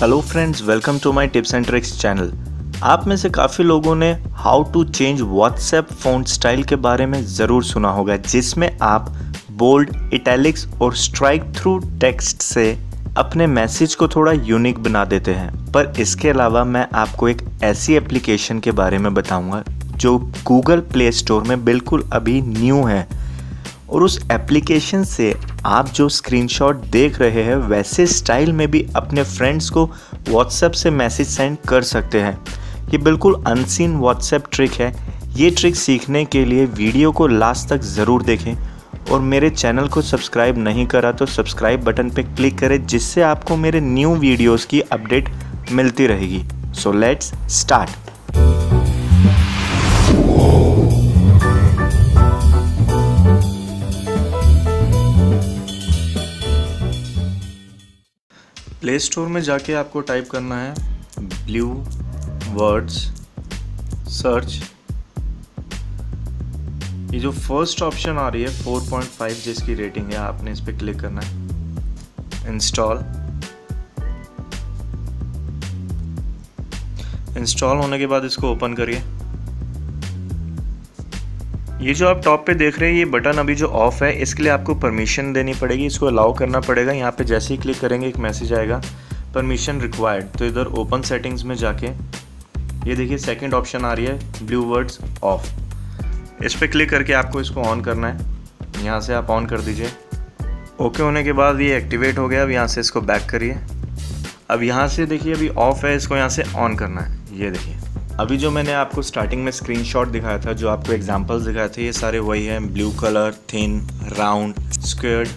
Hello friends welcome to my tips and tricks channel आप में से काफ़ी लोगों ने how to change WhatsApp font style के बारे में ज़रूर सुना होगा, जिसमें आप बोल्ड इटैलिक्स और स्ट्राइक थ्रू टेक्स्ट से अपने मैसेज को थोड़ा यूनिक बना देते हैं। पर इसके अलावा मैं आपको एक ऐसी एप्लीकेशन के बारे में बताऊँगा, जो गूगल प्ले स्टोर में बिल्कुल अभी न्यू है। और उस एप्लीकेशन से आप जो स्क्रीनशॉट देख रहे हैं, वैसे स्टाइल में भी अपने फ्रेंड्स को व्हाट्सएप से मैसेज सेंड कर सकते हैं। ये बिल्कुल अनसीन व्हाट्सएप ट्रिक है। ये ट्रिक सीखने के लिए वीडियो को लास्ट तक ज़रूर देखें। और मेरे चैनल को सब्सक्राइब नहीं करा तो सब्सक्राइब बटन पर क्लिक करें, जिससे आपको मेरे न्यू वीडियोस की अपडेट मिलती रहेगी। So let's start play store में जाके आपको टाइप करना है ब्लू, वर्ड्स, सर्च। ये जो फ़र्स्ट ऑप्शन आ रही है 4.5 जिसकी रेटिंग है, आपने इस पर क्लिक करना है। इंस्टॉल। इंस्टॉल होने के बाद इसको ओपन करिए। ये जो आप टॉप पे देख रहे हैं, ये बटन अभी जो ऑफ़ है, इसके लिए आपको परमिशन देनी पड़ेगी, इसको अलाउ करना पड़ेगा। यहाँ पे जैसे ही क्लिक करेंगे, एक मैसेज आएगा परमिशन रिक्वायर्ड तो इधर ओपन सेटिंग्स में जाके, ये देखिए सेकंड ऑप्शन आ रही है ब्लू वर्ड्स ऑफ़ इस पर क्लिक करके आपको इसको ऑन करना है। यहाँ से आप ऑन कर दीजिए। ओके होने के बाद ये एक्टिवेट हो गया, अब यहाँ से इसको बैक करिए। अब यहाँ से देखिए, अभी ऑफ़ है, इसको यहाँ से ऑन करना है। ये देखिए। अभी जो मैंने आपको स्टार्टिंग में स्क्रीनशॉट दिखाया था, जो आपको एग्जांपल्स दिखाए थे, ये सारे वही हैं. Blue colour thin round squared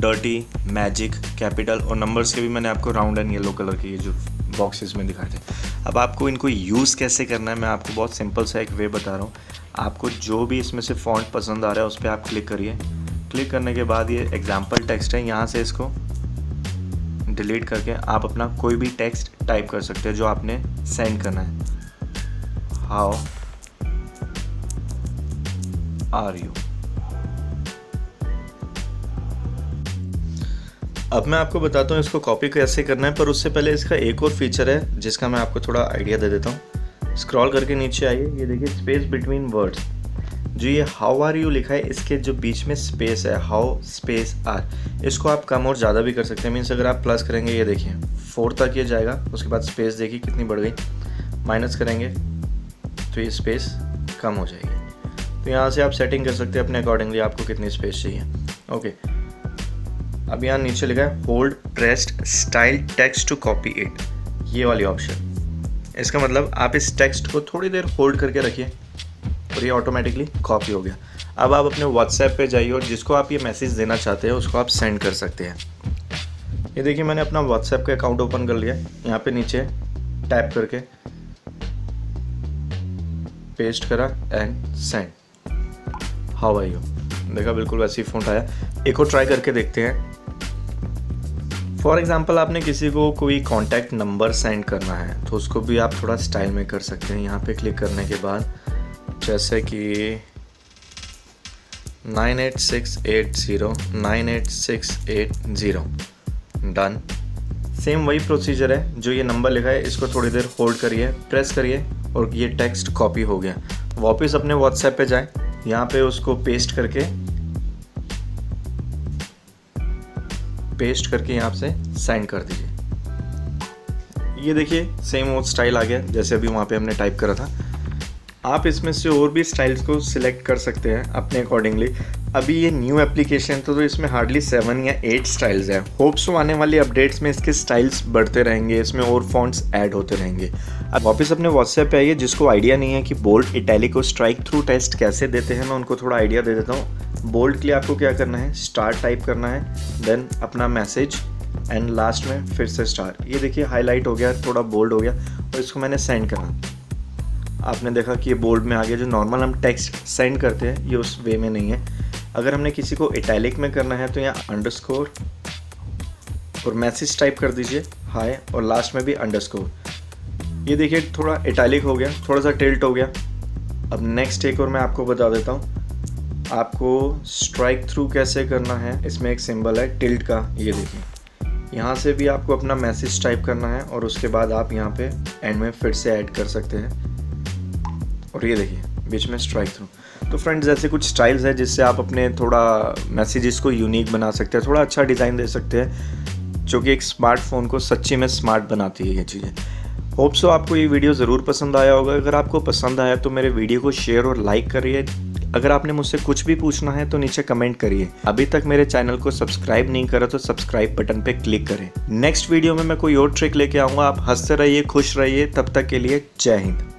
dirty magic capital और नंबर्स के भी मैंने आपको राउंड एंड येलो कलर के ये जो बॉक्सेस में दिखाए थे. अब आपको इनको यूज़ कैसे करना है, मैं आपको बहुत सिंपल सा एक वे बता रहा हूँ. आपको जो भी इसमें से फॉन्ट पसंद आ रहा है, उस पर आप क्लिक करिए. क्लिक करने के बाद ये एग्ज़ाम्पल टेक्स्ट है, यहाँ से इसको डिलीट करके आप अपना कोई भी टेक्स्ट टाइप कर सकते हैं जो आपने सेंड करना है. How are you? अब मैं आपको बताता हूँ इसको कॉपी कैसे करना है, पर उससे पहले इसका एक और फीचर है, जिसका मैं आपको थोड़ा आइडिया दे देता हूँ। स्क्रॉल करके नीचे आइए, ये देखिए स्पेस बिटवीन वर्ड्स जो ये हाउ आर यू लिखा है, इसके जो बीच में स्पेस है हाउ स्पेस आर इसको आप कम और ज़्यादा भी कर सकते हैं। मीन्स अगर आप प्लस करेंगे, ये देखिए फोर तक ये जाएगा, उसके बाद स्पेस देखिए कितनी बढ़ गई। माइनस करेंगे तो ये स्पेस कम हो जाएगी। तो यहाँ से आप सेटिंग कर सकते हैं अपने अकॉर्डिंगली आपको कितनी स्पेस चाहिए। ओके अब यहाँ नीचे लिखा है hold pressed style text to copy it ये वाली ऑप्शन इसका मतलब आप इस टेक्स्ट को थोड़ी देर होल्ड करके रखिए और ये ऑटोमेटिकली कॉपी हो गया। अब आप अपने व्हाट्सएप पे जाइए और जिसको आप ये मैसेज देना चाहते हैं, उसको आप सेंड कर सकते हैं। ये देखिए, मैंने अपना व्हाट्सएप का अकाउंट ओपन कर लिया यहाँ पे नीचे टैप करके पेस्ट करा and send how I you देखा, बिल्कुल वैसे ही फ़ोन आया। एक और ट्राई करके देखते हैं। फॉर एग्ज़ाम्पल आपने किसी को कोई कॉन्टैक्ट नंबर सेंड करना है तो उसको भी आप थोड़ा स्टाइल में कर सकते हैं। यहाँ पे क्लिक करने के बाद, जैसे कि nine eight six eight zero nine eight six eight zero done same वही प्रोसीजर है, जो ये नंबर लिखा है, इसको थोड़ी देर होल्ड करिए प्रेस करिए। और ये टेक्स्ट कॉपी हो गया। वापस अपने व्हाट्सएप पे जाए। यहाँ पे उसको पेस्ट करके पेस्ट करके यहाँ से सेंड कर दीजिए। ये देखिए सेम वो स्टाइल आ गया, जैसे अभी वहाँ पे हमने टाइप करा था। आप इसमें से और भी स्टाइल्स को सिलेक्ट कर सकते हैं अपने अकॉर्डिंगली अभी ये न्यू एप्लीकेशन तो, तो इसमें हार्डली सेवन या एट स्टाइल्स हैं। होप्स आने वाले अपडेट्स में इसके स्टाइल्स बढ़ते रहेंगे इसमें और फॉन्ट्स ऐड होते रहेंगे। अब वापस अपने व्हाट्सएप पे आइए जिसको आइडिया नहीं है कि बोल्ड इटैलिक को स्ट्राइक थ्रू टेस्ट कैसे देते हैं मैं उनको थोड़ा आइडिया दे देता हूँ। बोल्ड के लिए आपको क्या करना है? स्टार टाइप करना है देन अपना मैसेज एंड लास्ट में फिर से स्टार ये देखिए हाईलाइट हो गया थोड़ा बोल्ड हो गया और इसको मैंने सेंड करा। आपने देखा कि ये बोल्ड में आ गया जो नॉर्मल हम टेक्स्ट सेंड करते हैं ये उस वे में नहीं है। अगर हमने किसी को इटैलिक में करना है तो यहाँ अंडरस्कोर और मैसेज टाइप कर दीजिए हाय और लास्ट में भी अंडरस्कोर ये देखिए, थोड़ा इटैलिक हो गया, थोड़ा सा टिल्ट हो गया. अब नेक्स्ट एक और मैं आपको बता देता हूँ. आपको स्ट्राइक थ्रू कैसे करना है, इसमें एक सिंबल है टिल्ट का. ये देखिए. यहाँ से भी आपको अपना मैसेज टाइप करना है, और उसके बाद आप यहाँ पे एंड में फिर से ऐड कर सकते हैं. और ये देखिए, बीच में स्ट्राइक थ्रू तो फ्रेंड्स ऐसे कुछ स्टाइल्स है जिससे आप अपने थोड़ा मैसेजेस को यूनिक बना सकते हैं, थोड़ा अच्छा डिज़ाइन दे सकते हैं, जो कि एक स्मार्टफ़ोन को सच्ची में स्मार्ट बनाती है ये चीज़ें। होप सो आपको ये वीडियो ज़रूर पसंद आया होगा। अगर आपको पसंद आया तो मेरे वीडियो को शेयर और लाइक करिए। अगर आपने मुझसे कुछ भी पूछना है तो नीचे कमेंट करिए। अभी तक मेरे चैनल को सब्सक्राइब नहीं करा तो सब्सक्राइब बटन पे क्लिक करें। नेक्स्ट वीडियो में मैं कोई और ट्रिक लेके आऊँगा। आप हँसते रहिए, खुश रहिए। तब तक के लिए जय हिंद।